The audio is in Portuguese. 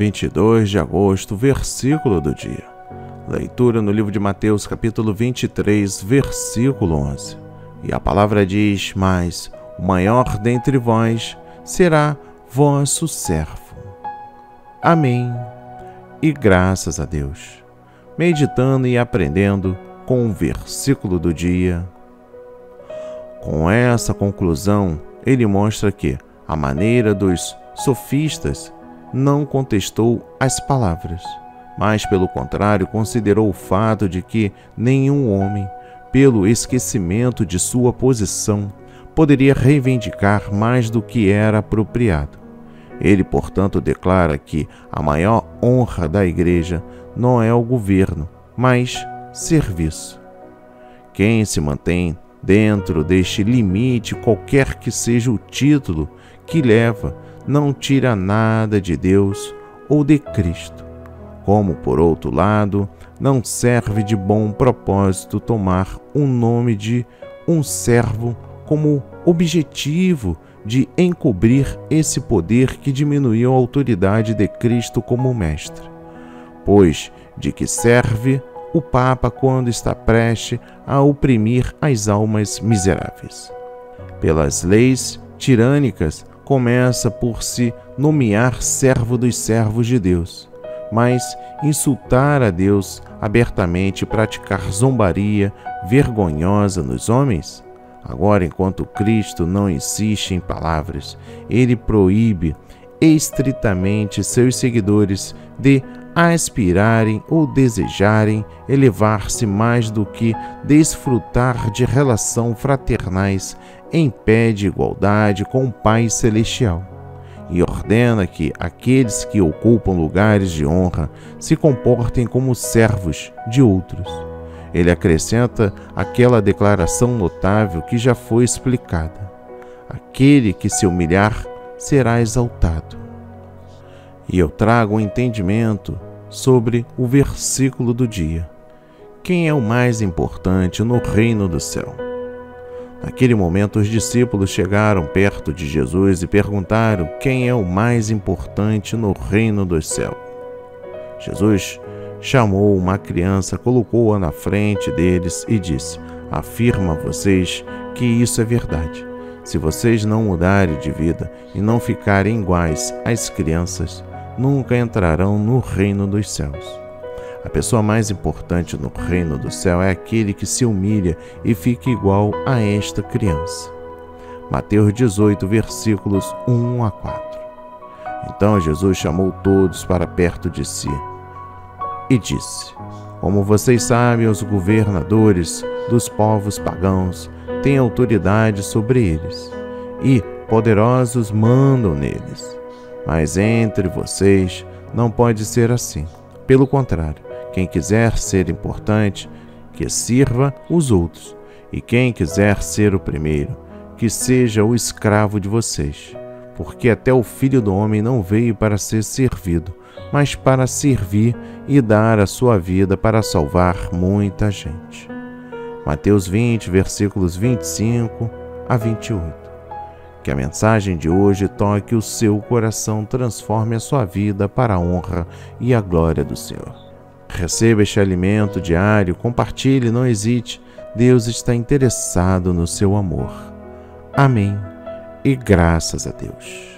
22 de agosto, versículo do dia. Leitura no livro de Mateus, capítulo 23, versículo 11. E a palavra diz: Mas o maior dentre vós será vosso servo. Amém. E graças a Deus. Meditando e aprendendo com o versículo do dia. Com essa conclusão, ele mostra que a maneira dos sofistas não contestou as palavras, mas, pelo contrário, considerou o fato de que nenhum homem, pelo esquecimento de sua posição, poderia reivindicar mais do que era apropriado. Ele, portanto, declara que a maior honra da Igreja não é o governo, mas serviço. Quem se mantém dentro deste limite, qualquer que seja o título que leva, não tira nada de Deus ou de Cristo. Como, por outro lado, não serve de bom propósito tomar o nome de um servo como objetivo de encobrir esse poder que diminuiu a autoridade de Cristo como mestre. Pois de que serve o Papa quando está prestes a oprimir as almas miseráveis? Pelas leis tirânicas começa por se nomear servo dos servos de Deus, mas insultar a Deus abertamente e praticar zombaria vergonhosa nos homens? Agora, enquanto Cristo não insiste em palavras, ele proíbe estritamente seus seguidores de aspirarem ou desejarem elevar-se mais do que desfrutar de relação fraternais em pé de igualdade com o Pai Celestial e ordena que aqueles que ocupam lugares de honra se comportem como servos de outros. Ele acrescenta aquela declaração notável que já foi explicada: aquele que se humilhar será exaltado. E eu trago um entendimento sobre o versículo do dia. Quem é o mais importante no reino do céu? Naquele momento, os discípulos chegaram perto de Jesus e perguntaram quem é o mais importante no reino dos céus. Jesus chamou uma criança, colocou-a na frente deles e disse: Afirma a vocês que isso é verdade. Se vocês não mudarem de vida e não ficarem iguais às crianças, nunca entrarão no reino dos céus. A pessoa mais importante no reino do céu é aquele que se humilha e fica igual a esta criança. Mateus 18, versículos 1 a 4. Então Jesus chamou todos para perto de si e disse: Como vocês sabem, os governadores dos povos pagãos têm autoridade sobre eles, e poderosos mandam neles. Mas entre vocês não pode ser assim. Pelo contrário, quem quiser ser importante, que sirva os outros, e quem quiser ser o primeiro, que seja o escravo de vocês. Porque até o filho do homem não veio para ser servido, mas para servir e dar a sua vida para salvar muita gente. Mateus 20, versículos 25 a 28. Que a mensagem de hoje toque o seu coração, transforme a sua vida para a honra e a glória do Senhor. Receba este alimento diário, compartilhe, não hesite. Deus está interessado no seu amor. Amém. E graças a Deus.